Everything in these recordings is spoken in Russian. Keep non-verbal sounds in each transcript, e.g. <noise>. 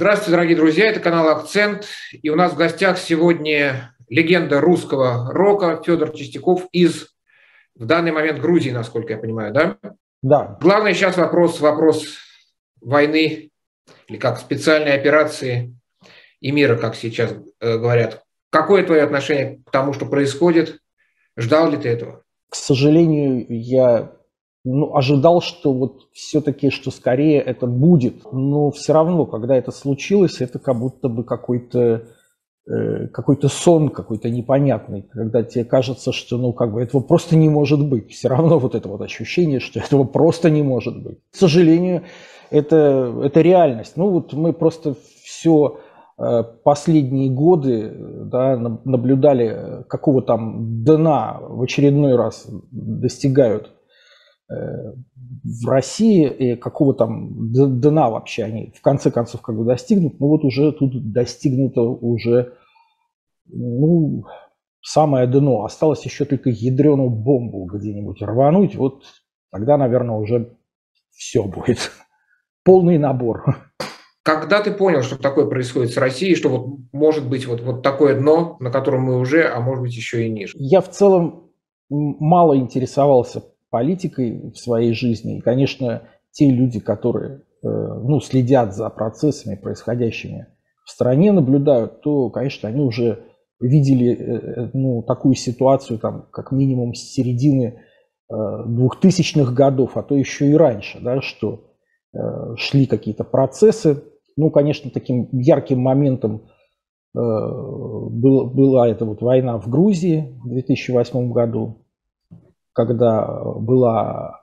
Здравствуйте, дорогие друзья, это канал «Акцент». И у нас в гостях сегодня легенда русского рока Федор Чистяков из, в данный момент, Грузии, насколько я понимаю, да? Да. Главный сейчас вопрос, вопрос войны или как специальной операции и мира, как сейчас э, говорят. Какое твое отношение к тому, что происходит? Ждал ли ты этого? К сожалению, я ну, ожидал, что вот все-таки, что скорее это будет. Но все равно, когда это случилось, это как будто бы какой-то э, какой-то сон какой-то непонятный, когда тебе кажется, что ну как бы этого просто не может быть. Все равно вот это вот ощущение, что <laughs> этого просто не может быть. К сожалению, это, это реальность. Ну вот мы просто все э, последние годы да, наблюдали, какого там дна в очередной раз достигают в России и какого там дна вообще они в конце концов как бы достигнут, ну вот уже тут достигнуто уже ну, самое дно. Осталось еще только ядреную бомбу где-нибудь рвануть, вот тогда, наверное, уже все будет. <laughs> Полный набор. Когда ты понял, что такое происходит с Россией, что вот может быть вот, вот такое дно, на котором мы уже, а может быть еще и ниже? Я в целом мало интересовался политикой в своей жизни. И, конечно, те люди, которые э, ну, следят за процессами, происходящими в стране, наблюдают, то, конечно, они уже видели э, э, ну, такую ситуацию, там, как минимум с середины 2000-х годов, а то еще и раньше, да, что шли какие-то процессы. Ну, конечно, таким ярким моментом был, была эта вот война в Грузии в 2008 году, когда была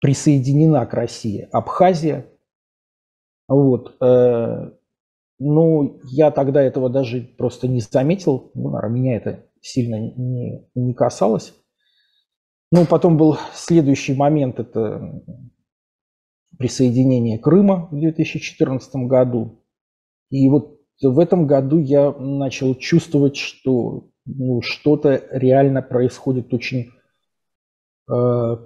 присоединена к России Абхазия. Вот. Э, ну, я тогда этого даже просто не заметил. Ну, меня это сильно не, не касалось. Ну, потом был следующий момент, это присоединение Крыма в 2014 году. И вот в этом году я начал чувствовать, что ну, что-то реально происходит очень, э,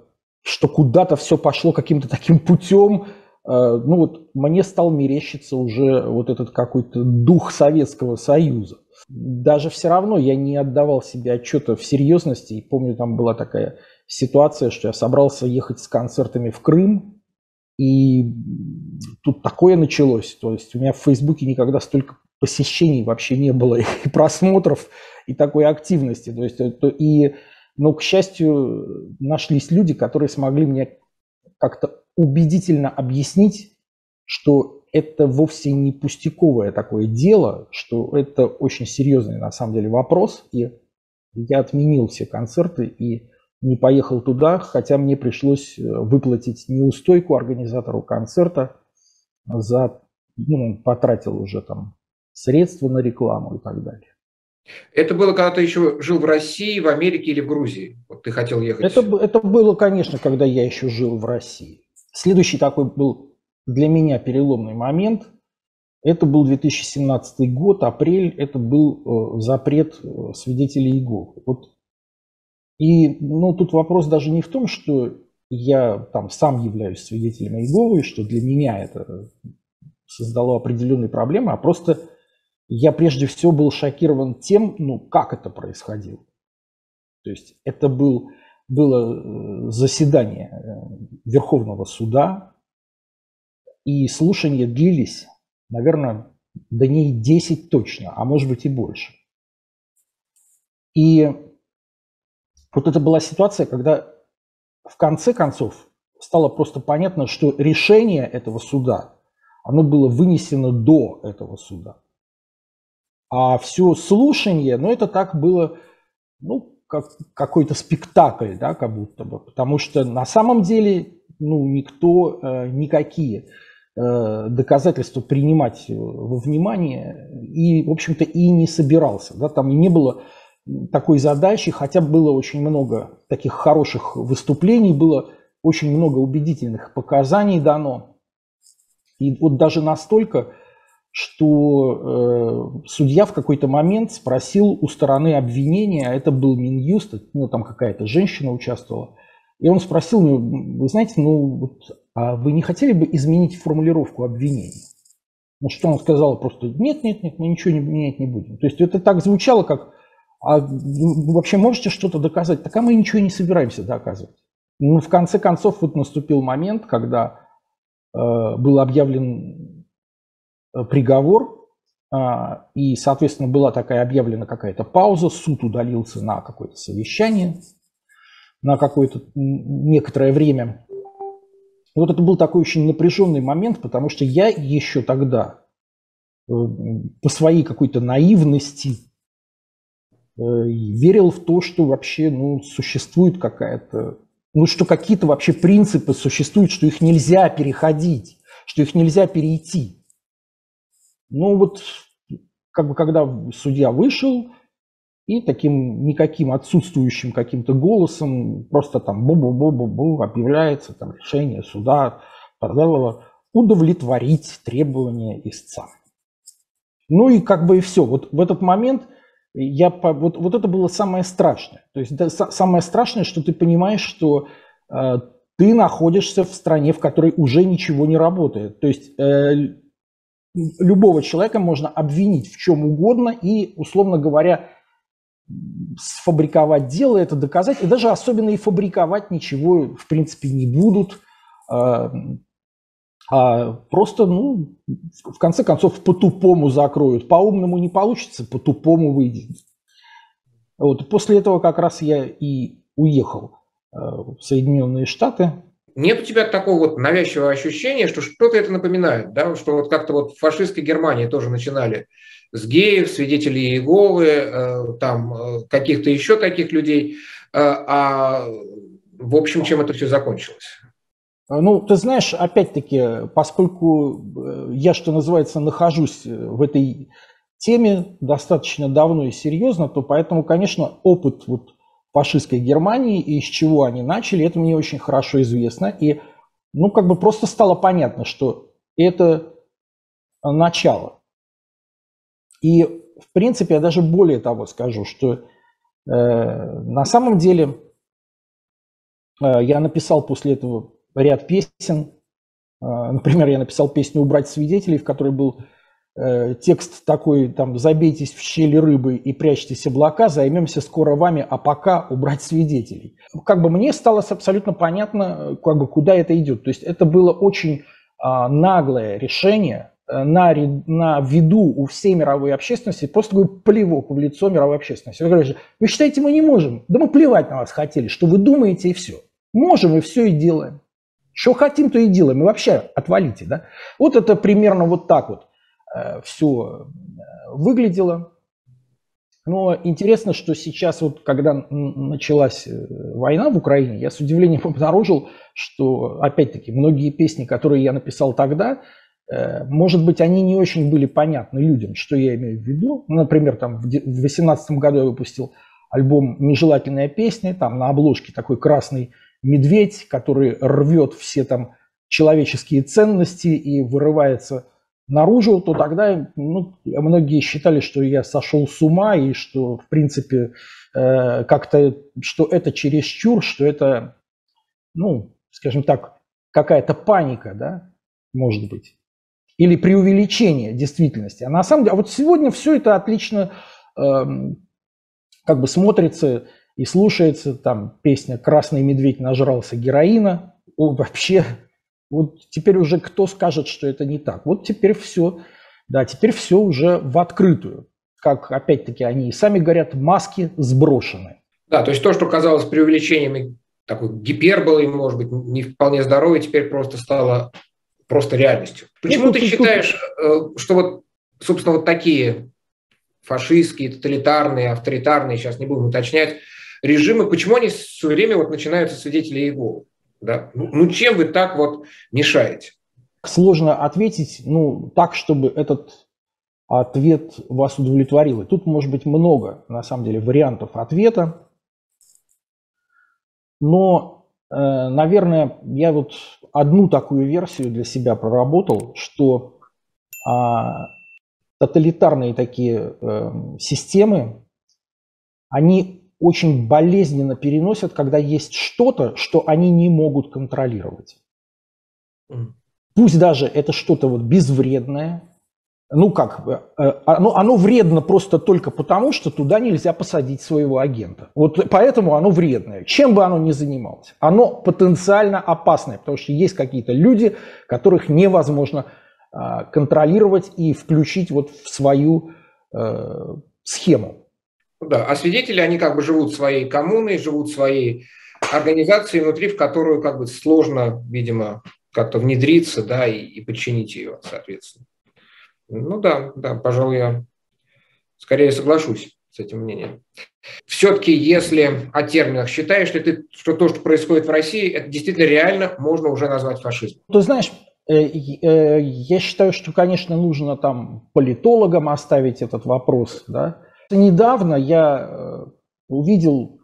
что куда-то все пошло каким-то таким путем. Э, ну вот мне стал мерещиться уже вот этот какой-то дух Советского Союза. Даже все равно я не отдавал себе отчета в серьезности. И помню, там была такая ситуация, что я собрался ехать с концертами в Крым, и тут такое началось. То есть у меня в Фейсбуке никогда столько посещений вообще не было <laughs> и просмотров и такой активности. То есть, то, и, но, к счастью, нашлись люди, которые смогли мне как-то убедительно объяснить, что это вовсе не пустяковое такое дело, что это очень серьезный на самом деле вопрос. И я отменил все концерты и не поехал туда, хотя мне пришлось э, выплатить неустойку организатору концерта за, ну, потратил уже там средства на рекламу и так далее. Это было, когда ты еще жил в России, в Америке или в Грузии? Вот ты хотел ехать? Это, это было, конечно, когда я еще жил в России. Следующий такой был для меня переломный момент. Это был 2017 год, апрель. Это был э, запрет э, свидетелей Иеговы. Вот. И ну, тут вопрос даже не в том, что я там сам являюсь свидетелем Иеговы, что для меня это создало определенные проблемы, а просто я прежде всего был шокирован тем, ну, как это происходило. То есть это был, было э, заседание э, Верховного суда, и слушания длились, наверное, дней 10 точно, а может быть и больше. И вот это была ситуация, когда в конце концов стало просто понятно, что решение этого суда, оно было вынесено до этого суда. А все слушание, ну, это так было, ну, как какой-то спектакль, да, как будто бы. Потому что на самом деле, ну, никто, э, никакие э, доказательства принимать во внимание и, в общем-то, и не собирался. Да, там не было такой задачи, хотя было очень много таких хороших выступлений, было очень много убедительных показаний дано. И вот даже настолько, что э, судья в какой-то момент спросил у стороны обвинения, а это был Минюст, ну там какая-то женщина участвовала, и он спросил, ну, вы знаете, ну вот, а вы не хотели бы изменить формулировку обвинения? Ну что он сказал просто, нет, нет, нет, мы ничего не менять не будем. То есть это так звучало, как, а вы вообще можете что-то доказать? Так а мы ничего не собираемся доказывать. Ну, в конце концов, вот наступил момент, когда э, был объявлен приговор, э, и, соответственно, была такая объявлена какая-то пауза, суд удалился на какое-то совещание, на какое-то некоторое время. И вот это был такой очень напряженный момент, потому что я еще тогда э, по своей какой-то наивности э, верил в то, что вообще ну, существует какая-то, ну что какие-то вообще принципы существуют, что их нельзя переходить, что их нельзя перейти. Ну вот, как бы когда судья вышел, и таким никаким отсутствующим каким-то голосом просто там бу-бу-бу-бу-бу объявляется там решение суда удовлетворить требования истца. Ну и как бы и все. Вот в этот момент я, вот, вот это было самое страшное. То есть да, самое страшное, что ты понимаешь, что э, ты находишься в стране, в которой уже ничего не работает. То есть э, любого человека можно обвинить в чем угодно и, условно говоря, сфабриковать дело, это доказать, и даже особенно и фабриковать ничего, в принципе, не будут. А, а просто, ну, в конце концов, по-тупому закроют. По-умному не получится, по-тупому выйдет. Вот, после этого как раз я и уехал а, в Соединенные Штаты. Нет у тебя такого вот навязчивого ощущения, что что-то это напоминает, да, что вот как-то вот в фашистской Германии тоже начинали с геев, свидетелей Иеговы, э, там э, каких-то еще таких людей. Э, а в общем, чем это все закончилось? Ну, ты знаешь, опять-таки, поскольку я, что называется, нахожусь в этой теме достаточно давно и серьезно, то поэтому, конечно, опыт вот фашистской Германии и из чего они начали, это мне очень хорошо известно. И, ну, как бы просто стало понятно, что это начало. И, в принципе, я даже более того скажу, что э, на самом деле э, я написал после этого ряд песен. Э, например, я написал песню «Убрать свидетелей», в которой был э, текст такой, там, «Забейтесь в щели рыбы и прячьтесь облака, займемся скоро вами, а пока убрать свидетелей». Как бы мне стало абсолютно понятно, как бы, куда это идет. То есть это было очень э, наглое решение – Э, на, на виду у всей мировой общественности просто такой плевок в лицо мировой общественности. Вы говорите, вы считаете, мы не можем? Да мы плевать на вас хотели, что вы думаете и все. Можем и все и делаем. Что хотим, то и делаем. И вообще отвалите. Да? Вот это примерно вот так вот все э, выглядело. Но интересно, что сейчас, вот, когда началась э, война в Украине, я с удивлением <laughs> обнаружил, что, опять-таки, многие песни, которые я написал тогда, Э, может быть, они не очень были понятны людям, что я имею в виду. Ну, например, там в 2018 году я выпустил альбом «Нежелательная песня», там на обложке такой красный медведь, который рвет все там человеческие ценности и вырывается наружу, то тогда ну, многие считали, что я сошел с ума и что, в принципе, э, как-то, что это чересчур, что это, ну, скажем так, какая-то паника, да, может быть или преувеличение действительности. А на самом деле, а вот сегодня все это отлично э, как бы смотрится и слушается. Там песня «Красный медведь нажрался героина». Вообще, вот теперь уже кто скажет, что это не так? Вот теперь все, да, теперь все уже в открытую. Как, опять-таки, они и сами говорят, маски сброшены. Да, то есть то, что казалось преувеличением такой гиперболой, может быть, не вполне здоровой, теперь просто стало просто реальностью. Почему ты считаешь, э, что вот, собственно, вот такие фашистские, тоталитарные, авторитарные, сейчас не будем уточнять, режимы, почему они все время вот начинаются свидетели Иеговы? Да? Ну, ну, чем вы так вот мешаете? Сложно ответить, ну, так, чтобы этот ответ вас удовлетворил. И тут может быть много, на самом деле, вариантов ответа. Но Э, наверное, я вот одну такую версию для себя проработал, что а, тоталитарные такие э, системы, они очень болезненно переносят, когда есть что-то, что они не могут контролировать. Пусть даже это что-то вот безвредное, ну как, э, оно, оно вредно просто только потому, что туда нельзя посадить своего агента. Вот поэтому оно вредное. Чем бы оно ни занималось, оно потенциально опасное, потому что есть какие-то люди, которых невозможно а, контролировать и включить вот в свою э, схему. Да, а свидетели, они как бы живут своей коммуной, живут своей организацией внутри, в которую как бы сложно, видимо, как-то внедриться, да, и, и подчинить ее, соответственно. Ну да, да, пожалуй, я скорее соглашусь с этим мнением. Все-таки, если о терминах считаешь ли ты, что то, что происходит в России, это действительно реально можно уже назвать фашизмом? Ты знаешь, э, э, я считаю, что, конечно, нужно там политологам оставить этот вопрос. Да? Недавно я э, увидел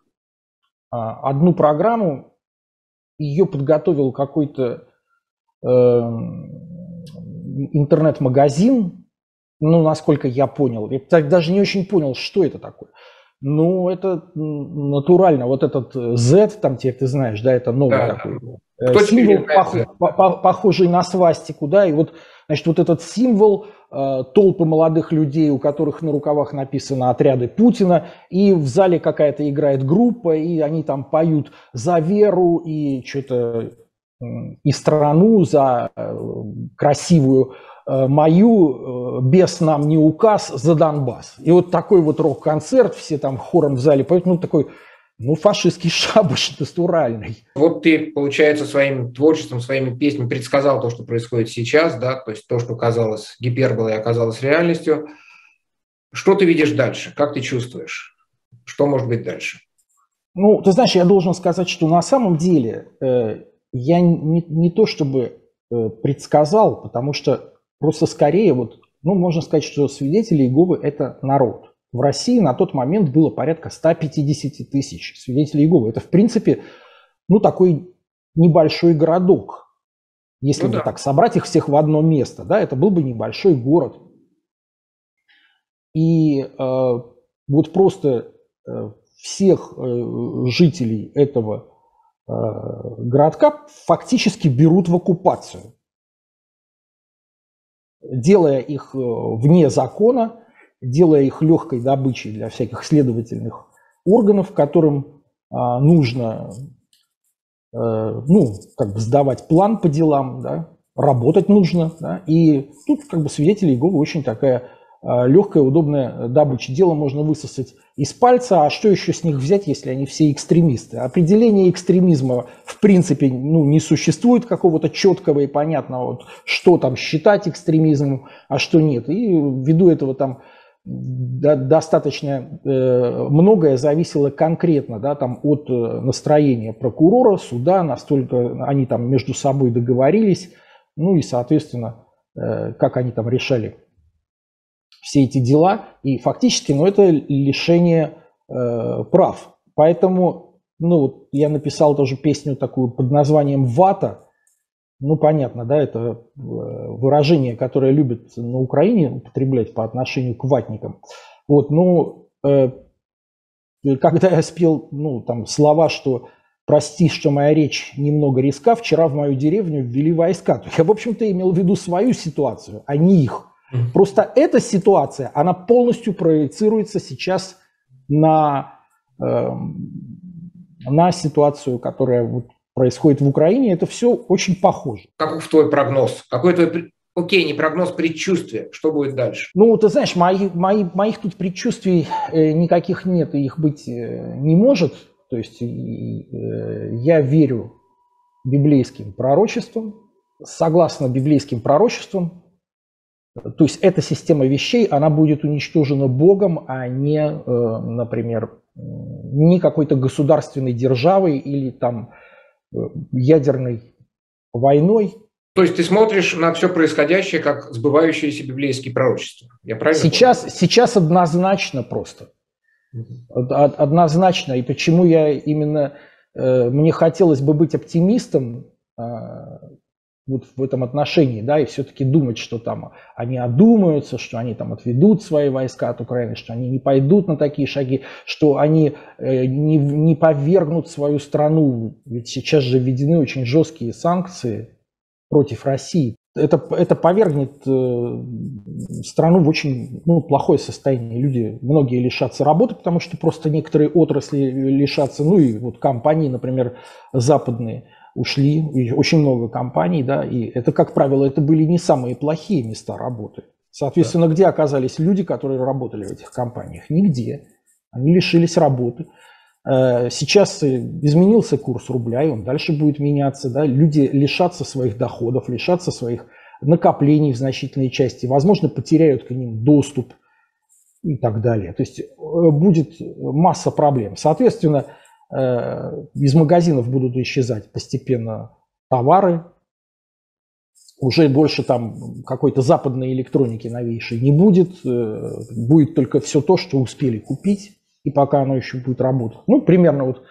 а, одну программу, ее подготовил какой-то интернет-магазин, ну, насколько я понял. Я даже не очень понял, что это такое. Ну, это натурально. Вот этот Z, там тебе, ты знаешь, да, это новый да, такой да. Э, символ, пох, похожий на свастику, да, и вот, значит, вот этот символ, э, толпы молодых людей, у которых на рукавах написано «Отряды Путина», и в зале какая-то играет группа, и они там поют за веру и что-то и страну, за э, красивую э, мою, без нам не указ, за Донбасс. И вот такой вот рок-концерт, все там хором в зале поют, ну такой, ну фашистский шабаш <laughs> натуральный. Вот ты, получается, своим творчеством, своими песнями предсказал то, что происходит сейчас, да, то есть то, что казалось гиперболой, оказалось реальностью. Что ты видишь дальше? Как ты чувствуешь? Что может быть дальше? Ну, ты знаешь, я должен сказать, что на самом деле я не, не то чтобы э, предсказал, потому что просто скорее вот, ну, можно сказать, что свидетели Иеговы – это народ. В России на тот момент было порядка 150 тысяч свидетелей Иеговы. Это, в принципе, ну, такой небольшой городок. Если ну, бы да. так собрать их всех в одно место, да, это был бы небольшой город. И э, вот просто э, всех э, жителей этого Э, городка фактически берут в оккупацию, делая их э, вне закона, делая их легкой добычей для всяких следовательных органов, которым а, нужно э, ну, как бы сдавать план по делам, да, работать нужно. Да, и тут как бы свидетели Иеговы очень такая а, легкая, удобная добыча. Дело можно высосать из пальца, а что еще с них взять, если они все экстремисты? Определение экстремизма в принципе ну, не существует какого-то четкого и понятного, вот, что там считать экстремизмом, а что нет. И ввиду этого там достаточно э, многое зависело конкретно да, там, от э, настроения прокурора, суда, настолько они там между собой договорились, ну и, соответственно, э, как они там решали все эти дела, и фактически, ну, это лишение прав. Поэтому, ну, вот я написал тоже песню такую под названием «Вата», ну, понятно, да, это э, выражение, которое любят на Украине употреблять по отношению к ватникам. Вот, ну, э, когда я спел, ну, там, слова, что «прости, что моя речь немного риска, вчера в мою деревню ввели войска», то я, в общем-то, имел в виду свою ситуацию, а не их. Просто эта ситуация, она полностью проецируется сейчас на, э, на ситуацию, которая вот происходит в Украине. Это все очень похоже. Каков твой прогноз? Какой твой Окей, не прогноз, предчувствие. Что будет дальше? Ну, ты знаешь, мои, мои, моих тут предчувствий э, никаких нет, и их быть э, не может. То есть э, я верю библейским пророчествам. Согласно библейским пророчествам, то есть эта система вещей, она будет уничтожена Богом, а не, например, не какой-то государственной державой или там ядерной войной. То есть ты смотришь на все происходящее как сбывающиеся библейские пророчества. Я правильно сейчас, понимаю? сейчас однозначно просто. Однозначно. И почему я именно... Э, мне хотелось бы быть оптимистом, а, вот в этом отношении, да, и все-таки думать, что там они одумаются, что они там отведут свои войска от Украины, что они не пойдут на такие шаги, что они э, не, не повергнут свою страну, ведь сейчас же введены очень жесткие санкции против России. это, это повергнет э, страну в очень ну, плохое состояние. Люди, многие лишатся работы, потому что просто некоторые отрасли лишатся, ну и вот компании, например, западные ушли, очень много компаний, да, и это, как правило, это были не самые плохие места работы. Соответственно, да. где оказались люди, которые работали в этих компаниях? Нигде. Они лишились работы. Э, сейчас изменился курс рубля, и он дальше будет меняться. Да? Люди лишатся своих доходов, лишатся своих накоплений в значительной части, возможно, потеряют к ним доступ и так далее. То есть э, будет масса проблем. Соответственно, из магазинов будут исчезать постепенно товары, уже больше там какой-то западной электроники новейшей не будет, будет только все то, что успели купить и пока оно еще будет работать. Ну, примерно вот, э,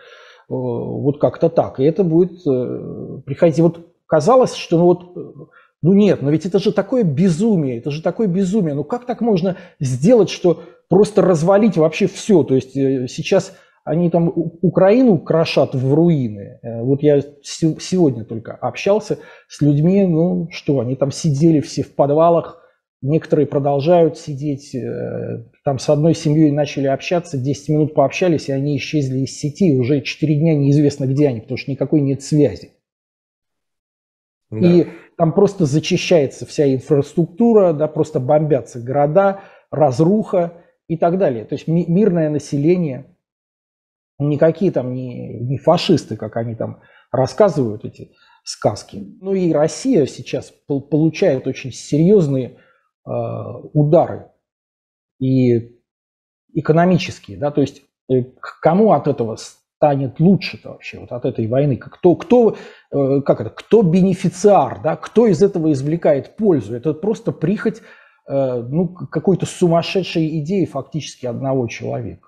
вот как-то так. И это будет э, приходить. Вот казалось, что ну вот, э, ну нет, но ведь это же такое безумие, это же такое безумие. Ну как так можно сделать, что просто развалить вообще все? То есть сейчас они там Украину крошат в руины. Вот я сегодня только общался с людьми, ну что, они там сидели все в подвалах, Некоторые продолжают сидеть, э, там с одной семьей начали общаться, 10 минут пообщались, и они исчезли из сети, уже 4 дня неизвестно, где они, потому что никакой нет связи. Да. И там просто зачищается вся инфраструктура, да, просто бомбятся города, разруха и так далее. То есть мирное население, никакие там не, не фашисты, как они там рассказывают эти сказки. Ну и Россия сейчас получает очень серьезные Э, удары и экономические, да, то есть э, кому от этого станет лучше-то вообще, вот от этой войны, кто, кто, э, как это, кто бенефициар, да, кто из этого извлекает пользу, это просто прихоть ну, какой-то сумасшедшей идеи фактически одного человека.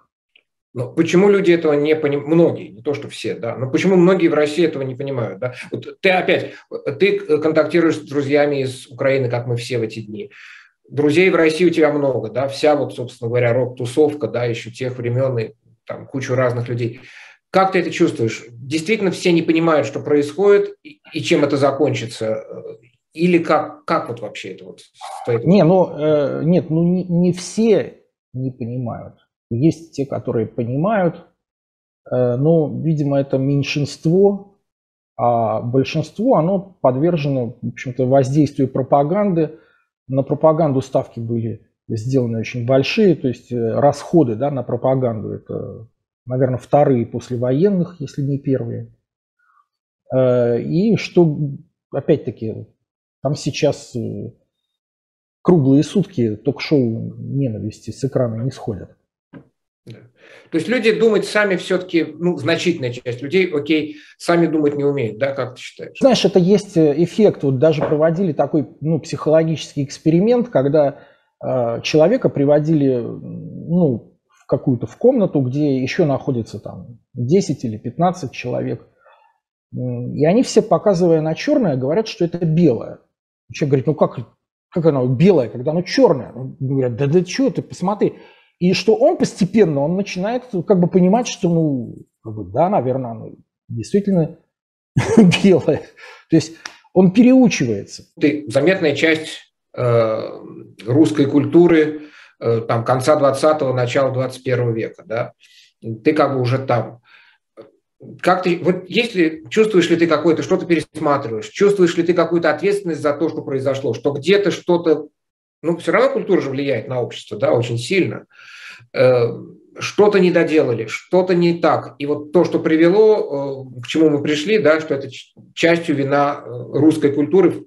Но почему люди этого не понимают? Многие, не то что все, да. Но почему многие в России этого не понимают? Да? Вот ты опять, ты контактируешь с друзьями из Украины, как мы все в эти дни друзей в России у тебя много, да, вся вот, собственно говоря, рок-тусовка, да, еще тех времен и там кучу разных людей. Как ты это чувствуешь? Действительно все не понимают, что происходит и, и чем это закончится? Или как, как вот вообще это вот стоит? Не, ну, э, нет, ну не, не все не понимают. Есть те, которые понимают, э, но, видимо, это меньшинство, а большинство, оно подвержено, в общем-то, воздействию пропаганды, на пропаганду ставки были сделаны очень большие, то есть э, расходы да, на пропаганду это, наверное, вторые после военных, если не первые. Э, и что, опять-таки, там сейчас круглые сутки ток-шоу ненависти с экрана не сходят. То есть люди думать сами все-таки, ну, значительная часть людей, окей, сами думать не умеют, да, как ты считаешь? Знаешь, это есть э, эффект, вот даже проводили такой, ну, психологический эксперимент, когда э, человека приводили, ну, в какую-то в комнату, где еще находится там 10 или 15 человек, и они все, показывая на черное, говорят, что это белое. Человек говорит, ну как, как оно белое, когда оно черное? Говорят, да да что ты, посмотри. И что он постепенно, он начинает как бы понимать, что, ну, как бы, да, наверное, оно действительно <laughs> белое. То есть он переучивается. Ты заметная часть э, русской культуры э, там, конца 20-го, начала 21 века, да? Ты как бы уже там. Как ты, вот если чувствуешь ли ты какое-то, что-то пересматриваешь, чувствуешь ли ты какую-то ответственность за то, что произошло, что где-то что-то ну, все равно культура же влияет на общество, да, очень сильно. Э, что-то не доделали, что-то не так. И вот то, что привело, э, к чему мы пришли, да, что это частью вина э, русской культуры,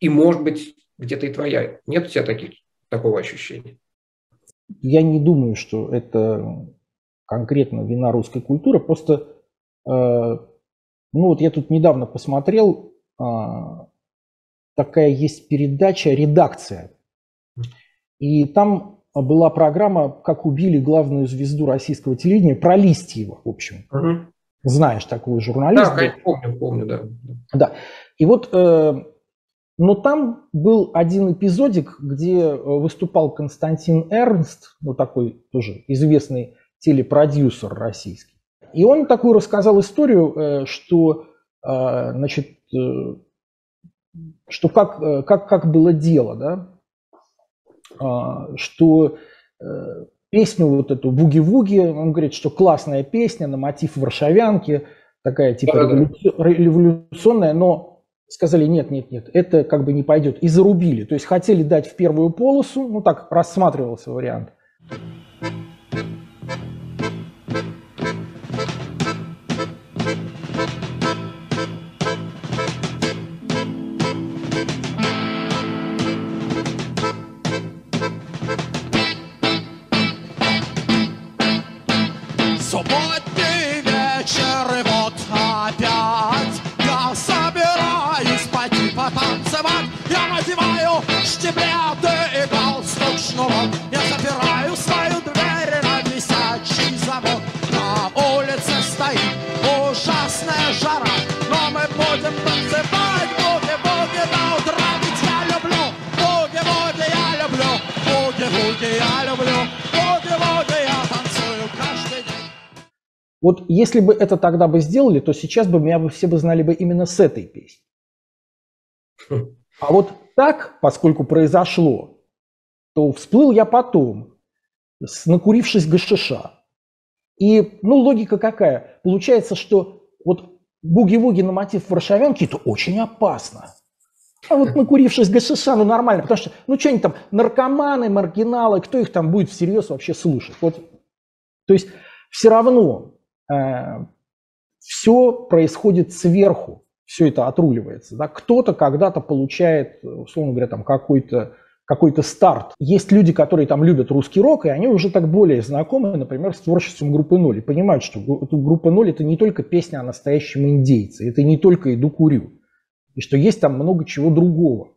и, может быть, где-то и твоя. Нет у тебя таких, такого ощущения? Я не думаю, что это конкретно вина русской культуры. Просто, ну вот я тут недавно посмотрел, а, такая есть передача «Редакция». И там была программа «Как убили главную звезду российского телевидения» про Листьева, в общем. Угу. Знаешь такую журналистку? Да, помню, помню, да. Да. И вот, э, но там был один эпизодик, где э, выступал Константин Эрнст, ну такой тоже известный телепродюсер российский. И он такую рассказал историю, э, что, э, значит, что как, как, как было дело, да, что э, песню вот эту «Буги-вуги», он говорит, что классная песня на мотив варшавянки, такая типа революционная, но сказали, нет, нет, нет, это как бы не пойдет, и зарубили. То есть хотели дать в первую полосу, ну так рассматривался вариант. Вот если бы это тогда бы сделали, то сейчас бы меня бы все бы знали бы именно с этой песни. А вот так, поскольку произошло, то всплыл я потом, накурившись гашиша. И, ну, логика какая? Получается, что вот буги-вуги на мотив варшавянки – это очень опасно. А вот накурившись гашиша, ну, нормально, потому что, ну, что они там, наркоманы, маргиналы, кто их там будет всерьез вообще слушать? Вот, то есть все равно все происходит сверху, все это отруливается. Да? Кто-то когда-то получает, условно говоря, там какой-то какой-то старт. Есть люди, которые там любят русский рок, и они уже так более знакомы, например, с творчеством группы «Ноль», и понимают, что группа «Ноль» — это не только песня о настоящем индейце, это не только «Иду курю», и что есть там много чего другого.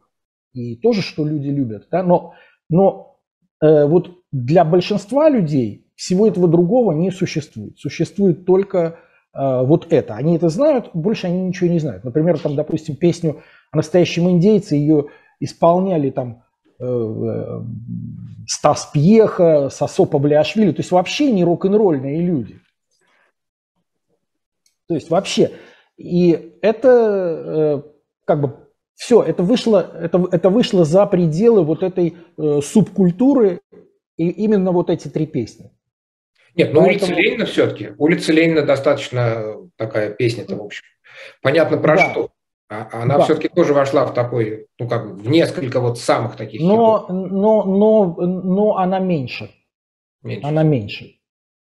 И тоже, что люди любят. Да? Но, но э, вот для большинства людей всего этого другого не существует. Существует только э, вот это. Они это знают, больше они ничего не знают. Например, там, допустим, песню о настоящем индейце ее исполняли там э, э, Стас Пьеха, Сосо Павлиашвили, то есть вообще не рок-н-ролльные люди. То есть вообще. И это э, как бы все, это вышло, это, это вышло за пределы вот этой э, субкультуры, и именно вот эти три песни. Нет, ну Поэтому... улица Ленина все-таки. Улица Ленина достаточно такая песня-то, в общем. Понятно про да. что. А, она да. все-таки тоже вошла в такой, ну как в несколько вот самых таких. Но, но, но, но она меньше. меньше. Она меньше.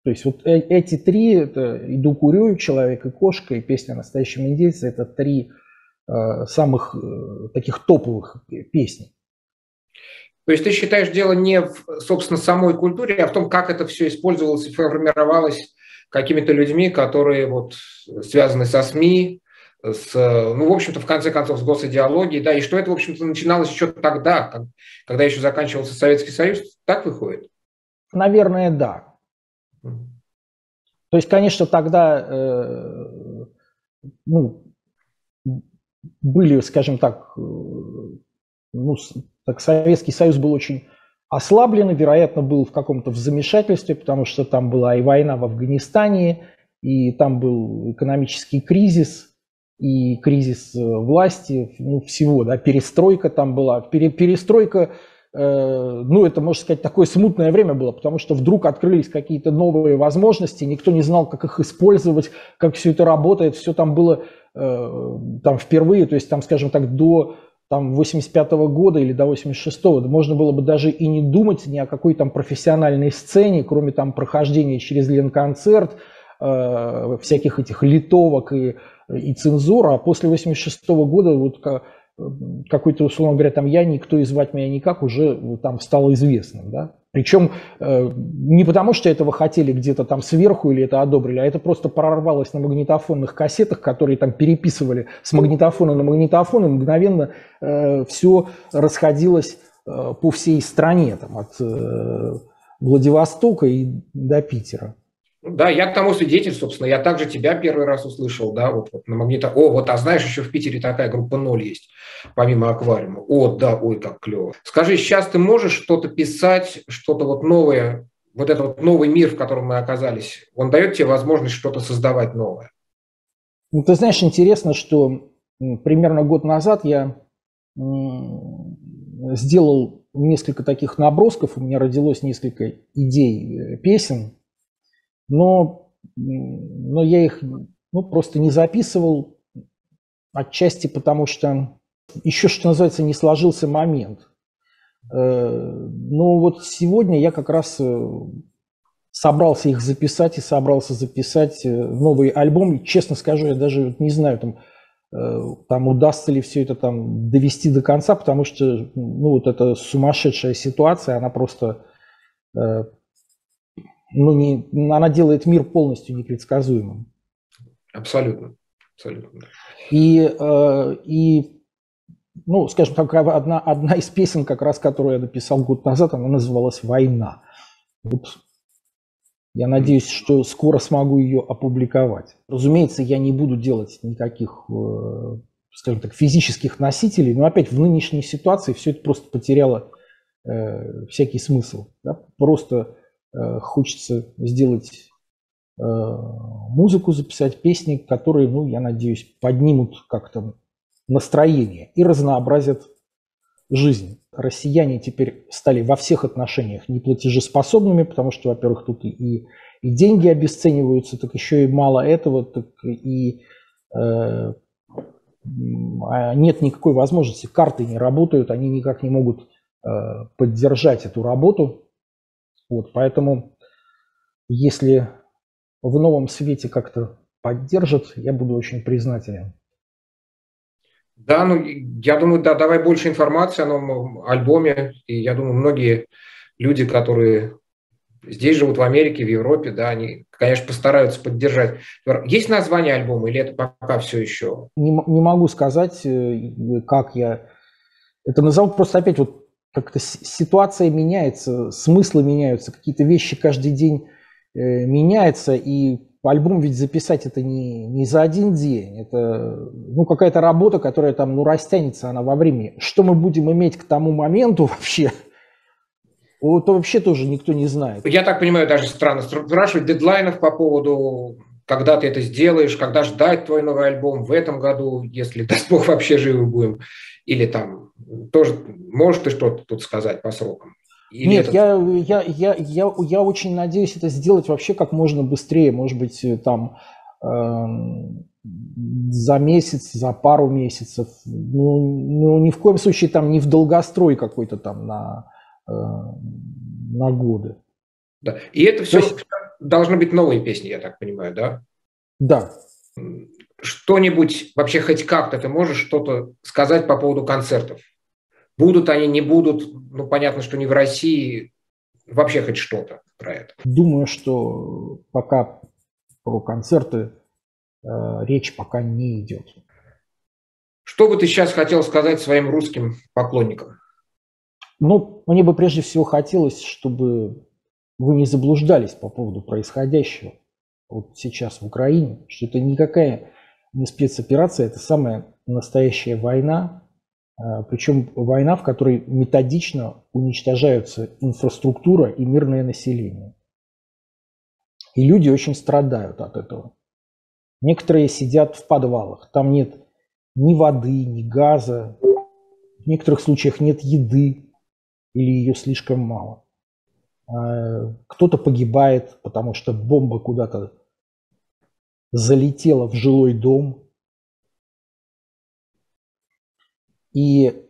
То есть вот э, эти три, это «Иду курю», «Человек и кошка» и «Песня о настоящем индейце» – это три э, самых э, таких топовых песни. То есть ты считаешь дело не в, собственно, самой культуре, а в том, как это все использовалось и формировалось какими-то людьми, которые вот связаны со СМИ, с, ну, в общем-то, в конце концов, с госидеологией, да, и что это, в общем-то, начиналось еще тогда, когда еще заканчивался Советский Союз, так выходит? Наверное, да. То есть, конечно, тогда э, ну, были, скажем так, э, ну, так Советский Союз был очень ослаблен, вероятно, был в каком-то в замешательстве, потому что там была и война в Афганистане, и там был экономический кризис, и кризис э, власти, ну, всего, да, перестройка там была. Перестройка, э, ну, это, можно сказать, такое смутное время было, потому что вдруг открылись какие-то новые возможности, никто не знал, как их использовать, как все это работает, все там было э, там впервые, то есть там, скажем так, до там 85 -го года или до 86-го, можно было бы даже и не думать ни о какой там профессиональной сцене, кроме там прохождения через Ленконцерт, э, всяких этих литовок и, и цензура. А после 86 -го года вот какой-то, условно говоря, там я, никто и звать меня никак, уже там стал известным, да. Причем э, не потому, что этого хотели где-то там сверху или это одобрили, а это просто прорвалось на магнитофонных кассетах, которые там переписывали с магнитофона на магнитофон, и мгновенно э, все расходилось э, по всей стране, там, от Владивостока и до Питера. Да, я к тому свидетель, собственно. Я также тебя первый раз услышал, да, вот, вот на магнита. О, вот, а знаешь, еще в Питере такая группа «Ноль» есть, помимо аквариума. О, да, ой, как клево. Скажи, сейчас ты можешь что-то писать, что-то вот новое, вот этот вот новый мир, в котором мы оказались, он дает тебе возможность что-то создавать новое? Ну, ты знаешь, интересно, что примерно год назад я сделал несколько таких набросков, у меня родилось несколько идей э, песен, но, но я их ну, просто не записывал, отчасти потому что еще, что называется, не сложился момент. Э, но вот сегодня я как раз э, собрался их записать и собрался записать новый альбом. И, честно скажу, я даже не знаю, там, Э, там удастся ли все это там довести до конца, потому что ну, вот эта сумасшедшая ситуация, она просто э, ну, не, она делает мир полностью непредсказуемым. Абсолютно. Абсолютно. И, э, и ну, скажем так, одна, одна из песен, как раз, которую я написал год назад, она называлась «Война». Вот я надеюсь, что скоро смогу ее опубликовать. Разумеется, я не буду делать никаких, э, скажем так, физических носителей, но опять в нынешней ситуации все это просто потеряло э, всякий смысл. Да? Просто хочется сделать э, музыку, записать песни, которые, ну, я надеюсь, поднимут как-то настроение и разнообразят жизнь. Россияне теперь стали во всех отношениях неплатежеспособными, потому что, во-первых, тут и, и деньги обесцениваются, так еще и мало этого, так и э, а нет никакой возможности, карты не работают, они никак не могут э, поддержать эту работу. Вот, поэтому, если в новом свете как-то поддержат, я буду очень признателен. Да, ну, я думаю, да, давай больше информации о новом альбоме. И я думаю, многие люди, которые здесь живут в Америке, в Европе, да, они, конечно, постараются поддержать. Есть название альбома или это пока все еще? Не, не могу сказать, э, как я это назвал. Просто опять вот как-то ситуация меняется, смыслы меняются, какие-то вещи каждый день э, меняются, и альбом ведь записать это не, не за один день, это ну, какая-то работа, которая там ну, растянется она во времени. Что мы будем иметь к тому моменту вообще, вот вообще тоже никто не знает. Я так понимаю, даже странно спрашивать дедлайнов по поводу, когда ты это сделаешь, когда ждать твой новый альбом в этом году, если, <laughs> даст Бог, вообще живы будем, или там тоже можешь ты что-то тут сказать по срокам? Или Нет, это... я, я, я, я, я очень надеюсь это сделать вообще как можно быстрее, может быть, э, там э, за месяц, за пару месяцев. Ну, ну, ни в коем случае там не в долгострой какой-то там на, э, на годы. Да. И это все есть... должны быть новые песни, я так понимаю, да? Да. Что-нибудь, вообще хоть как-то ты можешь что-то сказать по поводу концертов? Будут они, не будут, ну, понятно, что не в России, вообще хоть что-то про это. Думаю, что пока про концерты э, речь пока не идет. Что бы ты сейчас хотел сказать своим русским поклонникам? Ну, мне бы прежде всего хотелось, чтобы вы не заблуждались по поводу происходящего вот сейчас в Украине, что это никакая не спецоперация, это самая настоящая война, а, Причем война, в которой методично уничтожаются инфраструктура и мирное население. И люди очень страдают от этого. Некоторые сидят в подвалах, там нет ни воды, ни газа, в некоторых случаях нет еды или ее слишком мало. А, кто-то погибает, потому что бомба куда-то залетела в жилой дом, И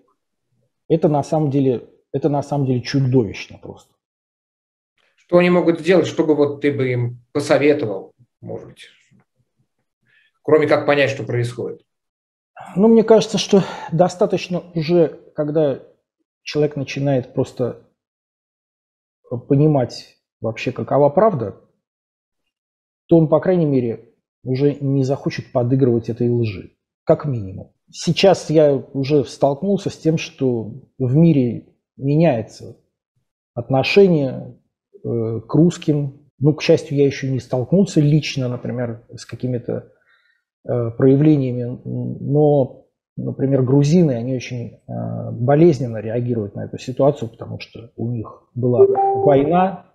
это на самом деле, это на самом деле чудовищно просто. Что они могут сделать, чтобы вот ты бы им посоветовал, может быть, кроме как понять, что происходит? Ну, мне кажется, что достаточно уже, когда человек начинает просто понимать вообще, какова правда, то он, по крайней мере, уже не захочет подыгрывать этой лжи, как минимум. Сейчас я уже столкнулся с тем, что в мире меняется отношение э, к русским. Ну, к счастью, я еще не столкнулся лично, например, с какими-то э, проявлениями, но, например, грузины, они очень э, болезненно реагируют на эту ситуацию, потому что у них была война,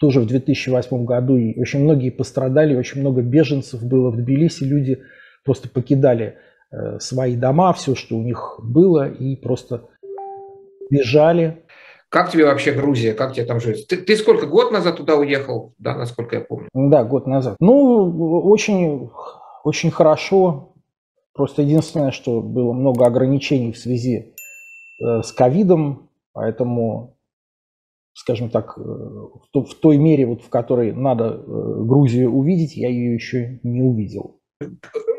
тоже в 2008 году, и очень многие пострадали, очень много беженцев было в Тбилиси, люди просто покидали э, свои дома, все, что у них было, и просто бежали. Как тебе вообще Грузия? Как тебе там жить? Ты, ты сколько, год назад туда уехал, да, насколько я помню? Да, год назад. Ну, очень, очень хорошо. Просто единственное, что было много ограничений в связи э, с ковидом, поэтому, скажем так, э, в той мере, вот, в которой надо э, Грузию увидеть, я ее еще не увидел.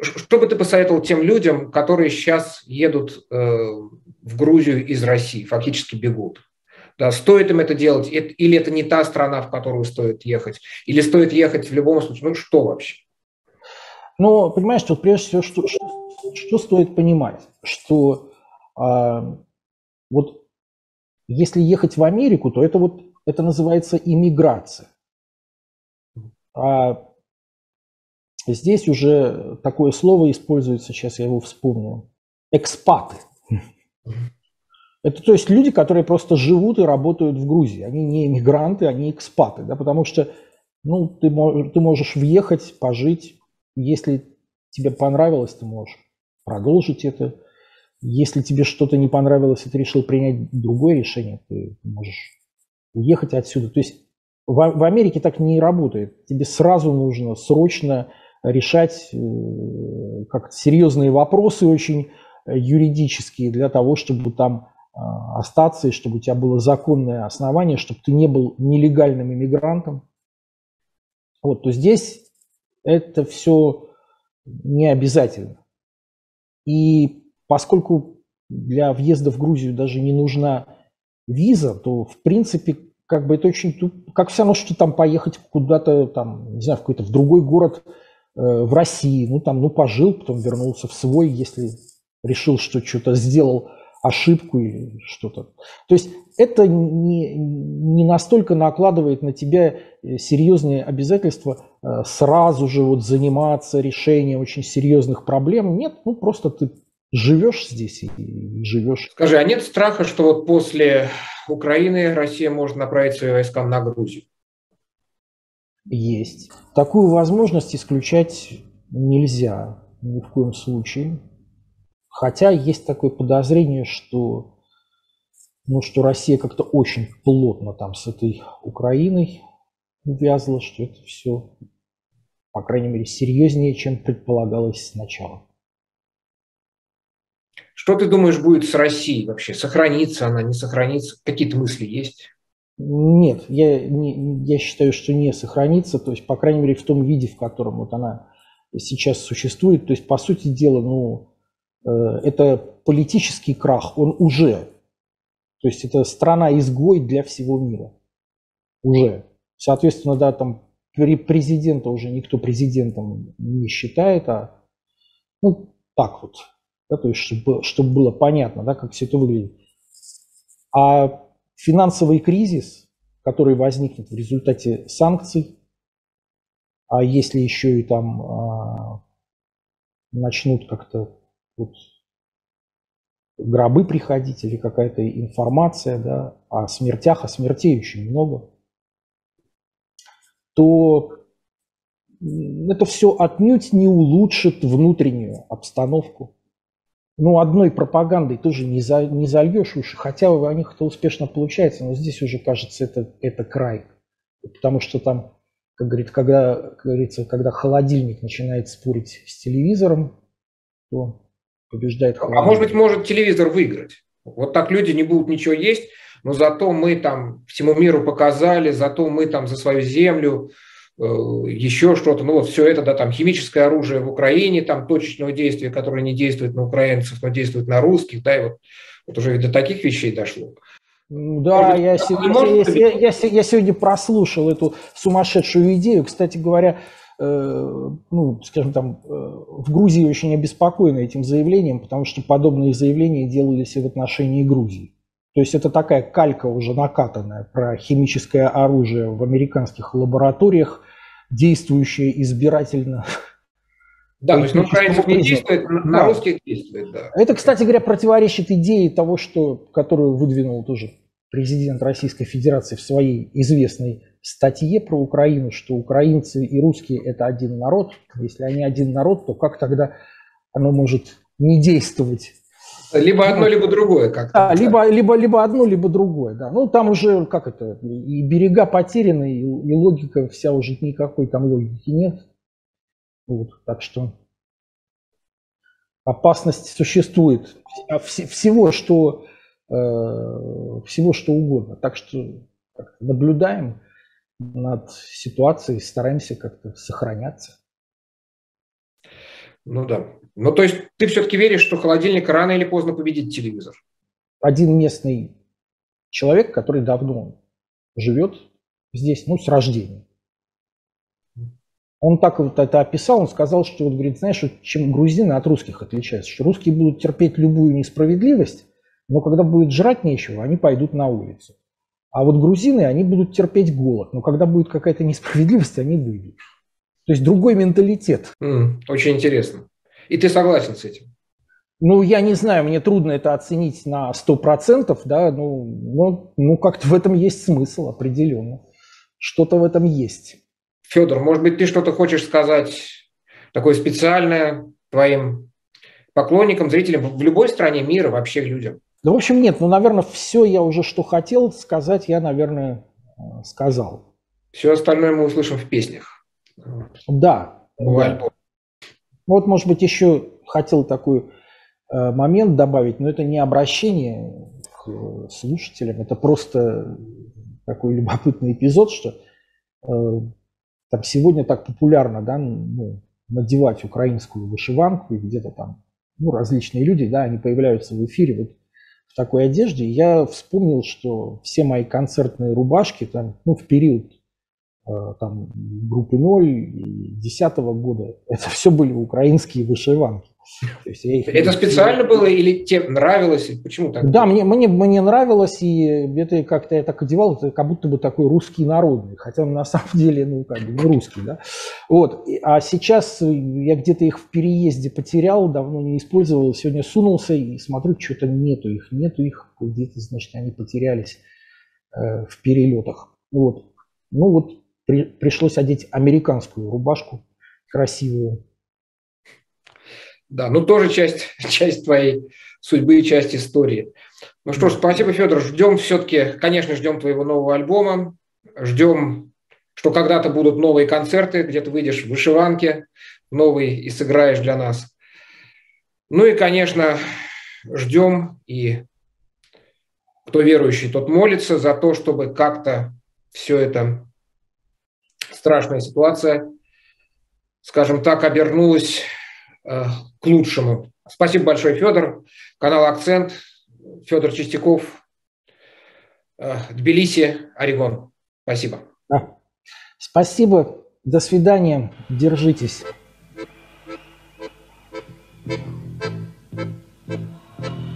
Что бы ты посоветовал тем людям, которые сейчас едут в Грузию из России, фактически бегут? Да, стоит им это делать, или это не та страна, в которую стоит ехать, или стоит ехать в любом случае, ну что вообще? Ну, понимаешь, тут прежде всего, что, что, что стоит понимать, что а, вот если ехать в Америку, то это вот это называется иммиграция. А здесь уже такое слово используется, сейчас я его вспомню, экспаты. Это то есть люди, которые просто живут и работают в Грузии. Они не иммигранты, они экспаты, да, потому что ну, ты, ты можешь въехать, пожить. Если тебе понравилось, ты можешь продолжить это. Если тебе что-то не понравилось, и ты решил принять другое решение, ты можешь уехать отсюда. То есть в, в Америке так не работает. Тебе сразу нужно срочно решать э, как серьезные вопросы очень э, юридические для того, чтобы там а, остаться, и чтобы у тебя было законное основание, чтобы ты не был нелегальным иммигрантом. Вот, то здесь это все не обязательно. И поскольку для въезда в Грузию даже не нужна виза, то в принципе как бы это очень как все равно, что там поехать куда-то там, не знаю, в какой-то в другой город э, в России, ну там, ну пожил, потом вернулся в свой, если решил, что что-то сделал ошибку или что-то. То есть это не, не настолько накладывает на тебя э, серьезные обязательства э, сразу же вот заниматься решением очень серьезных проблем. Нет, ну просто ты живешь здесь и, живешь. Скажи, а нет страха, что вот после Украины Россия может направить свои войска на Грузию? Есть. Такую возможность исключать нельзя ни в коем случае. Хотя есть такое подозрение, что, ну, что Россия как-то очень плотно там с этой Украиной увязла, что это все, по крайней мере, серьезнее, чем предполагалось сначала. Что ты думаешь будет с Россией вообще? Сохранится она, не сохранится? Какие-то мысли есть? Нет, я, не, я считаю, что не сохранится, то есть, по крайней мере, в том виде, в котором вот она сейчас существует. То есть, по сути дела, ну, Э, это политический крах, он уже. То есть это страна-изгой для всего мира. Уже. Соответственно, да, там президента уже никто президентом не считает, а ну, так вот. Да, то есть, чтобы, чтобы было понятно, да, как все это выглядит. А финансовый кризис, который возникнет в результате санкций, а если еще и там а, начнут как-то вот гробы приходить или какая-то информация да, о смертях, о смертей очень много, то это все отнюдь не улучшит внутреннюю обстановку. Ну, одной пропагандой тоже не, за, не зальешь уши, хотя у них это успешно получается, но здесь уже, кажется, это, это край. Потому что там, как, говорит, когда, как говорится, когда холодильник начинает спорить с телевизором, то побеждает А может быть, может телевизор выиграть. Вот так люди не будут ничего есть, но зато мы там всему миру показали, зато мы там за свою землю, еще что-то, ну вот все это, да, там химическое оружие в Украине, там точечного действия, которое не действует на украинцев, но действует на русских, да, и вот, вот уже до таких вещей дошло. Да, я, может, я, я, я, я сегодня прослушал эту сумасшедшую идею. Кстати говоря, Э, ну, скажем там, э, в Грузии очень обеспокоены этим заявлением, потому что подобные заявления делались и в отношении Грузии. То есть это такая калька уже накатанная про химическое оружие в американских лабораториях, действующее избирательно. Да, то есть на украинцев не действует, на да. русских действует, да. Это, кстати говоря, противоречит идее того, что, которую выдвинул тоже президент Российской Федерации в своей известной статье про Украину, что украинцы и русские – это один народ. Если они один народ, то как тогда оно может не действовать. Либо одно, либо другое, как Да, либо, либо, либо одно, либо другое, да. Ну, там уже, как это, и берега потеряны, и, и логика вся уже никакой там логики нет. Вот, так что опасность существует а всего, что э, всего, что угодно. Так что наблюдаем над ситуацией, стараемся как-то сохраняться. Ну да. Ну то есть ты все-таки веришь, что холодильник рано или поздно победит телевизор? Один местный человек, который давно живет здесь, ну, с рождения. Он так вот это описал, он сказал, что, вот, говорит, знаешь, вот, чем грузины от русских отличаются, что русские будут терпеть любую несправедливость, но когда будет жрать нечего, они пойдут на улицу. А вот грузины, они будут терпеть голод, но когда будет какая-то несправедливость, они выйдут. То есть другой менталитет. Mm, очень интересно. И ты согласен с этим? Ну, я не знаю, мне трудно это оценить на 100%, да, ну, ну, ну как-то в этом есть смысл определенно. Что-то в этом есть. Федор, может быть, ты что-то хочешь сказать такое специальное твоим поклонникам, зрителям в любой стране мира, вообще людям? Да, в общем, нет, ну, наверное, все я уже, что хотел сказать, я, наверное, э, сказал. Все остальное мы услышим в песнях. Да. да. Вот, может быть, еще хотел такой э, момент добавить, но это не обращение к слушателям, это просто такой любопытный эпизод, что э, там сегодня так популярно, да, ну, надевать украинскую вышиванку, и где-то там, ну, различные люди, да, они появляются в эфире вот в такой одежде. И я вспомнил, что все мои концертные рубашки там, ну, в период там, группы 0 и 10 года, <laughs> это все были украинские вышиванки. их... Это специально было или тебе нравилось? Почему так? Да, мне, мне, мне нравилось, и это как-то я так одевал, это как будто бы такой русский народный, хотя он на самом <laughs> деле, ну, как бы не русский, да. Вот, а сейчас я где-то их в переезде потерял, давно не использовал, сегодня сунулся и смотрю, что-то нету их, нету их, где-то, значит, они потерялись э, в перелетах. Вот. Ну вот при, пришлось одеть американскую рубашку красивую. Да, ну тоже часть, <laughs> часть твоей судьбы и часть истории. Ну что ж, спасибо, Федор. Ждем все-таки, конечно, ждем твоего нового альбома. Ждем, что когда-то будут новые концерты, где ты выйдешь в вышиванке новый и сыграешь для нас. Ну и, конечно, ждем и кто верующий, тот молится за то, чтобы как-то все это страшная ситуация, скажем так, обернулась э, к лучшему. Спасибо большое, Федор. Канал «Акцент». Федор Чистяков, э, Тбилиси, Орегон. Спасибо. Да. Спасибо. До свидания. Держитесь. Thank you.